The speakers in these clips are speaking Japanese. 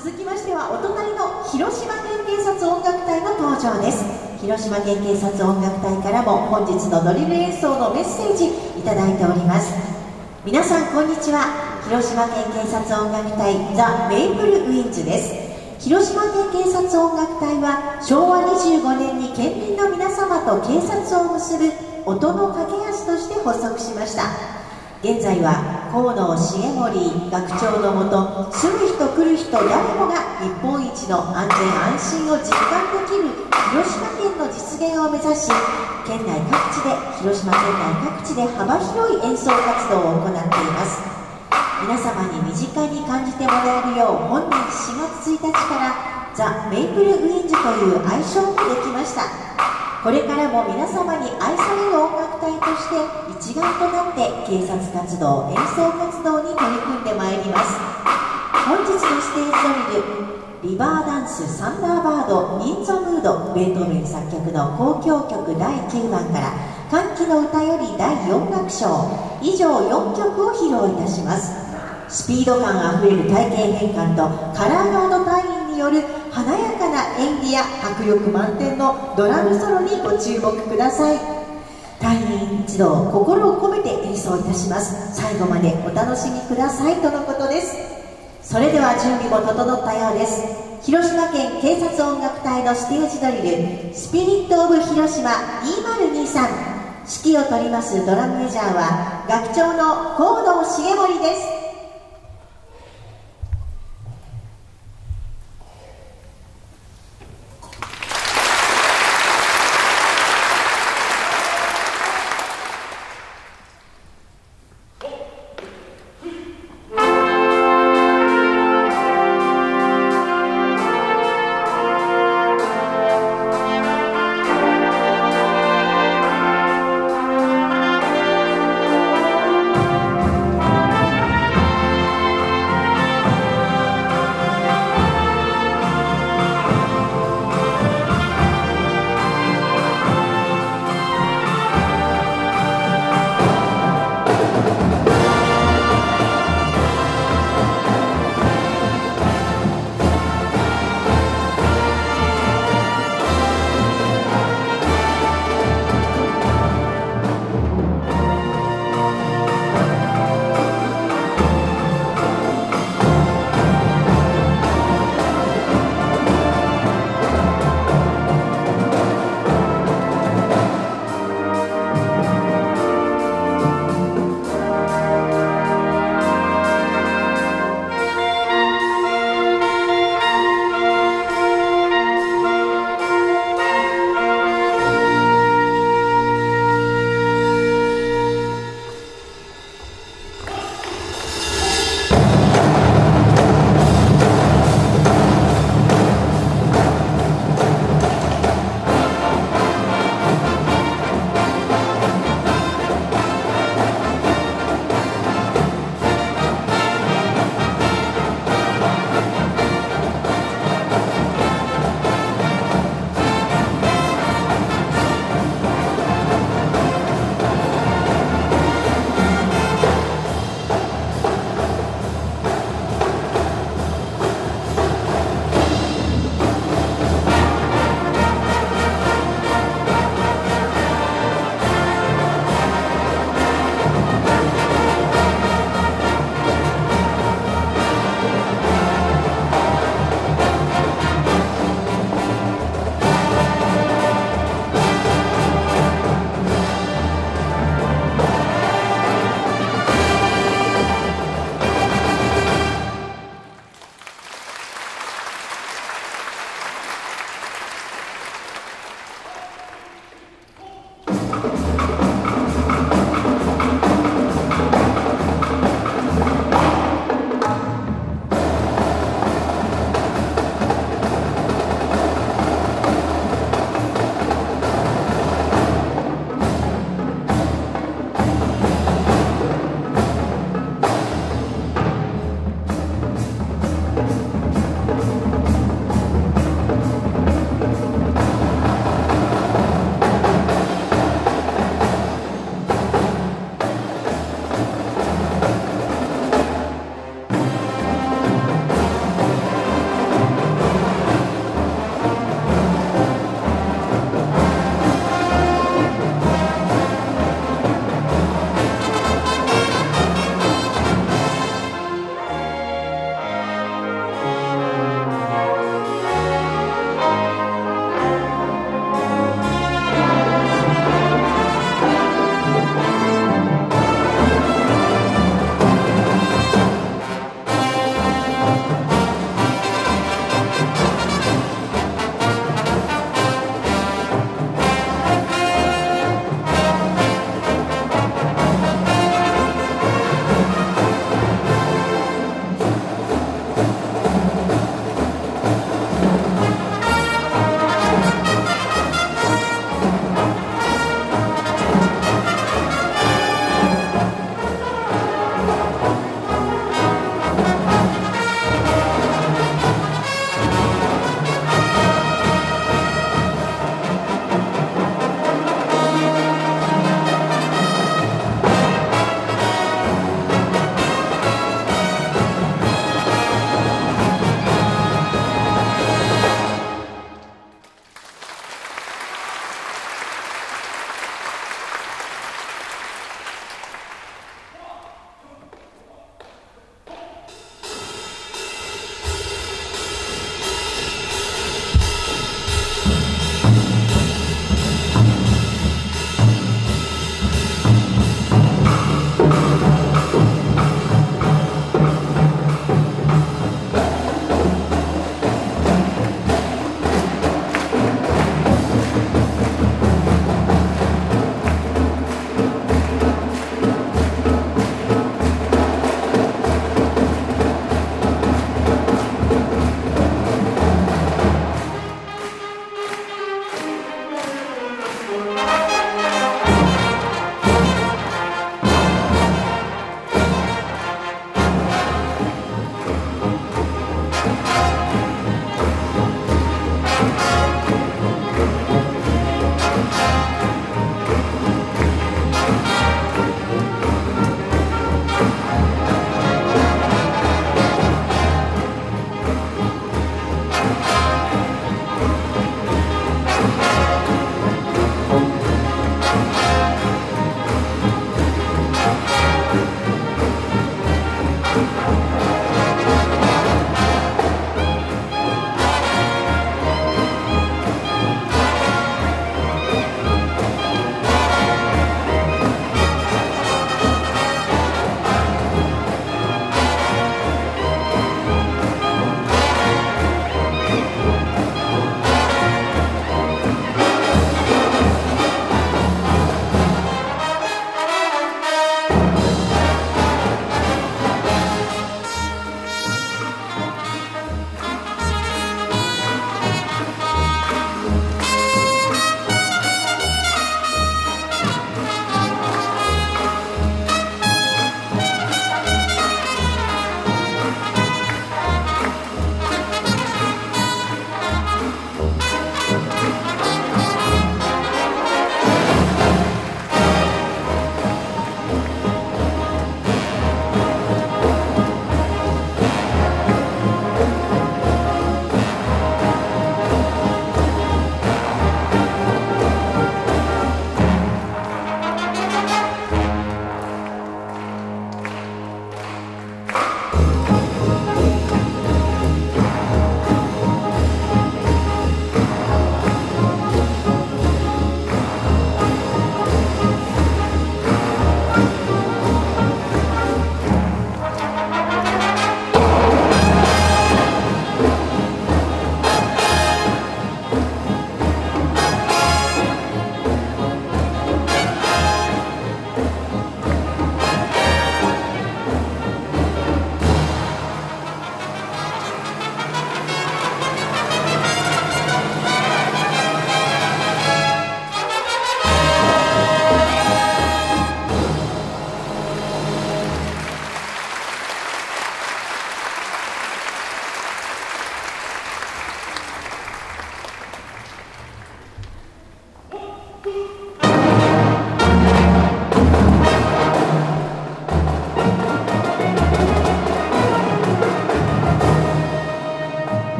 続きましてはお隣の広島県警察音楽隊の登場です。広島県警察音楽隊からも本日のドリル演奏のメッセージいただいております。皆さんこんにちは。広島県警察音楽隊ザ・メイプルウィンズです。広島県警察音楽隊は昭和25年に県民の皆様と警察を結ぶ音の架け橋として発足しました。現在は河野重森学長のもと住む人来る人誰もが日本一の安全安心を実感できる広島県の実現を目指し県内各地で広島県内各地で幅広い演奏活動を行っています。皆様に身近に感じてもらえるよう本年4月1日からザ・メイプルウィンズという愛称もできました。これからも皆様に愛される音楽隊として一丸となって警察活動演奏活動に取り組んでまいります。本日のステージドリルリバーダンスサンダーバードインザムードベートーベン作曲の交響曲第9番から歓喜の歌より第4楽章。以上4曲を披露いたします。スピード感あふれる体型変換とカラーガード隊員による華やかな演技や迫力満点のドラムソロにご注目ください。隊員一同心を込めて演奏いたします。最後までお楽しみくださいとのことです。それでは準備も整ったようです。広島県警察音楽隊のステージドリルスピリット・オブ・広島2023指揮を執りますドラムメジャーは学長の河野重盛です。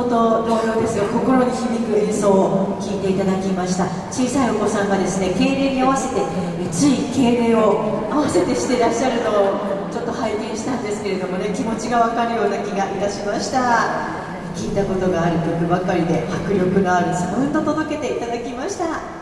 と同様ですよ。心に響く演奏を聴いていただきました。小さいお子さんがですね敬礼に合わせてつい敬礼を合わせてしていらっしゃるのをちょっと拝見したんですけれどもね気持ちが分かるような気がいたしました。聞いたことがある曲ばかりで迫力のあるサウンド届けていただきました。